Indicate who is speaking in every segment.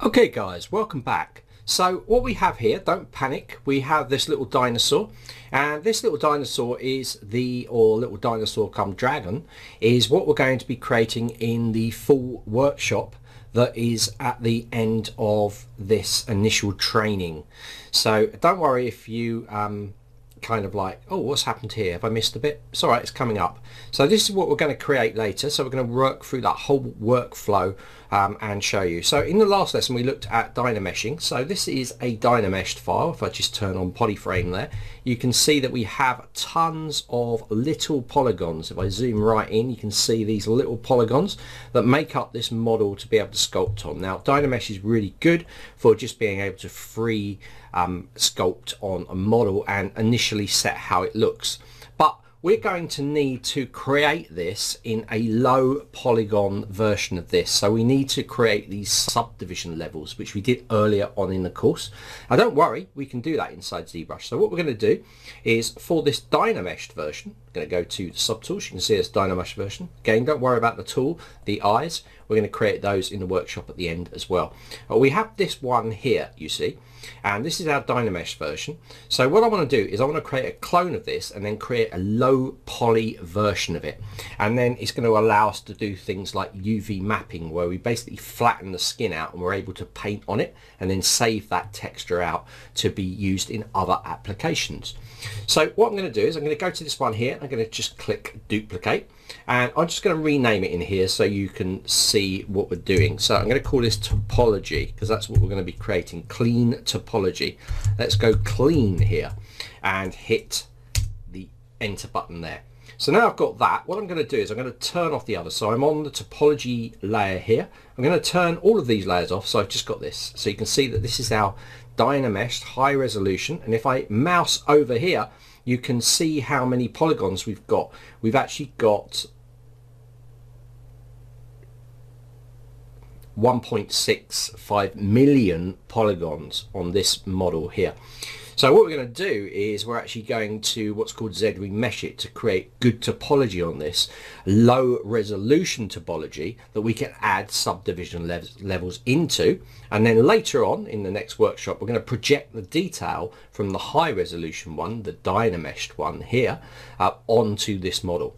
Speaker 1: Okay guys, welcome back. So what we have here, don't panic, we have this little dinosaur and this little dinosaur is the, or little dinosaur come dragon, is what we're going to be creating in the full workshop that is at the end of this initial training. So don't worry if you um, kind of like, oh, what's happened here? Have I missed a bit? It's all right, it's coming up. So this is what we're going to create later. So we're going to work through that whole workflow um, and show you. So in the last lesson, we looked at dynameshing. So this is a dynameshed file. If I just turn on polyframe there, you can see that we have tons of little polygons. If I zoom right in, you can see these little polygons that make up this model to be able to sculpt on. Now, Dynamesh is really good for just being able to free um, sculpt on a model and initially set how it looks. We're going to need to create this in a low polygon version of this. So we need to create these subdivision levels which we did earlier on in the course. Now don't worry we can do that inside ZBrush. So what we're going to do is for this Dynameshed version I'm going to go to the subtools. You can see this Dynamesh version. Again don't worry about the tool the eyes. We're going to create those in the workshop at the end as well. But we have this one here you see and this is our Dynamesh version. So what I want to do is I want to create a clone of this and then create a low poly version of it. And then it's going to allow us to do things like UV mapping where we basically flatten the skin out and we're able to paint on it and then save that texture out to be used in other applications. So what I'm going to do is I'm going to go to this one here I'm going to just click duplicate and I'm just going to rename it in here so you can see what we're doing. So I'm going to call this topology because that's what we're going to be creating clean topology. Let's go clean here and hit enter button there so now I've got that what I'm going to do is I'm going to turn off the other so I'm on the topology layer here I'm going to turn all of these layers off so I've just got this so you can see that this is our Dynameshed high resolution and if I mouse over here you can see how many polygons we've got. We've actually got 1.65 million polygons on this model here. So what we're going to do is we're actually going to what's called Z remesh it to create good topology on this, low resolution topology that we can add subdivision levels into. And then later on in the next workshop, we're going to project the detail from the high resolution one, the Dynameshed one here, uh, onto this model.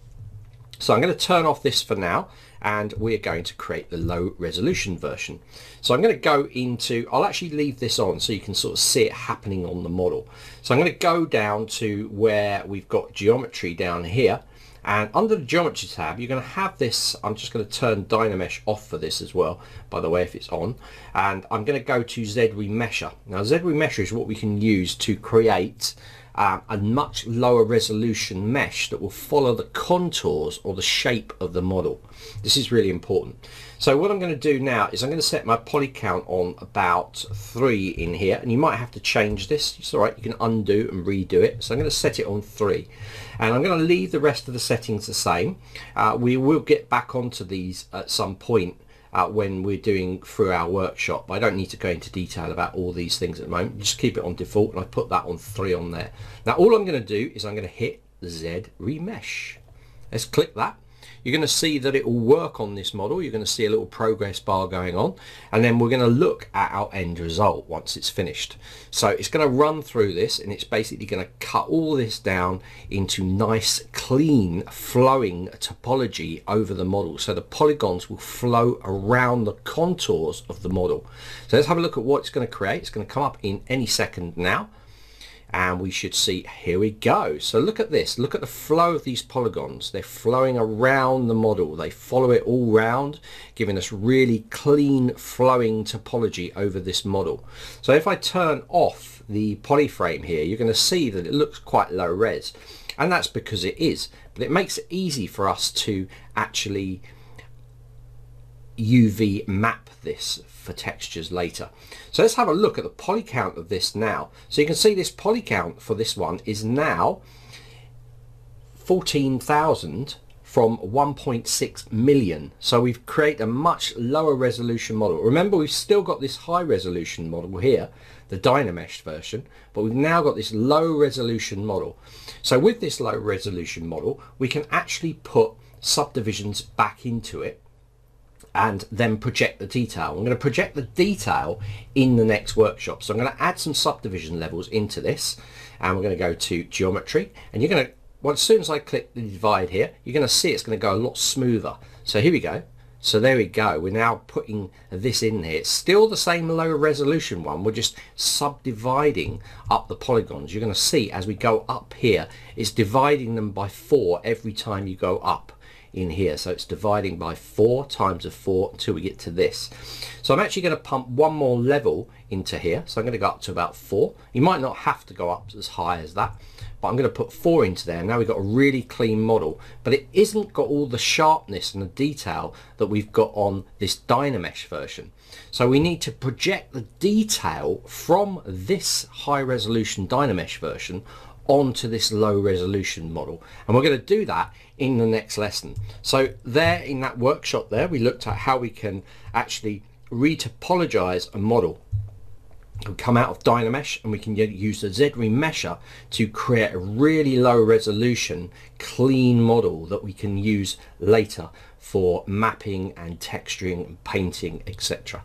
Speaker 1: So I'm going to turn off this for now and we're going to create the low resolution version. So I'm going to go into, I'll actually leave this on so you can sort of see it happening on the model. So I'm going to go down to where we've got geometry down here and under the geometry tab you're going to have this I'm just going to turn Dynamesh off for this as well by the way if it's on and I'm going to go to Z Remesher now Z Remesher is what we can use to create um, a much lower resolution mesh that will follow the contours or the shape of the model. This is really important. So what I'm going to do now is I'm going to set my poly count on about three in here and you might have to change this. It's alright, you can undo and redo it. So I'm going to set it on three and I'm going to leave the rest of the settings the same. Uh, we will get back onto these at some point uh, when we're doing through our workshop. I don't need to go into detail about all these things at the moment. Just keep it on default and I put that on 3 on there. Now all I'm going to do is I'm going to hit Z remesh. Let's click that you're going to see that it will work on this model. You're going to see a little progress bar going on and then we're going to look at our end result once it's finished. So it's going to run through this and it's basically going to cut all this down into nice clean flowing topology over the model. So the polygons will flow around the contours of the model. So let's have a look at what it's going to create. It's going to come up in any second now and we should see here we go. So look at this look at the flow of these polygons. They're flowing around the model. They follow it all round giving us really clean flowing topology over this model. So if I turn off the polyframe here you're going to see that it looks quite low res. And that's because it is but it makes it easy for us to actually UV map this for textures later. So let's have a look at the poly count of this now. So you can see this poly count for this one is now 14,000 from 1.6 million. So we've created a much lower resolution model. Remember, we've still got this high resolution model here, the Dynamesh version, but we've now got this low resolution model. So with this low resolution model, we can actually put subdivisions back into it and then project the detail. I'm going to project the detail in the next workshop. So I'm going to add some subdivision levels into this and we're going to go to geometry and you're going to, well, as soon as I click the divide here, you're going to see it's going to go a lot smoother. So here we go. So there we go. We're now putting this in here. It's still the same low resolution one. We're just subdividing up the polygons. You're going to see as we go up here, it's dividing them by four every time you go up in here. So it's dividing by four times of four until we get to this. So I'm actually going to pump one more level into here. So I'm going to go up to about four. You might not have to go up as high as that, but I'm going to put four into there. Now we've got a really clean model, but it isn't got all the sharpness and the detail that we've got on this Dynamesh version. So we need to project the detail from this high resolution Dynamesh version onto this low resolution model. And we're going to do that in the next lesson. So there in that workshop there we looked at how we can actually retopologize a model. We come out of Dynamesh and we can use the Z-Remesher to create a really low resolution clean model that we can use later for mapping and texturing and painting etc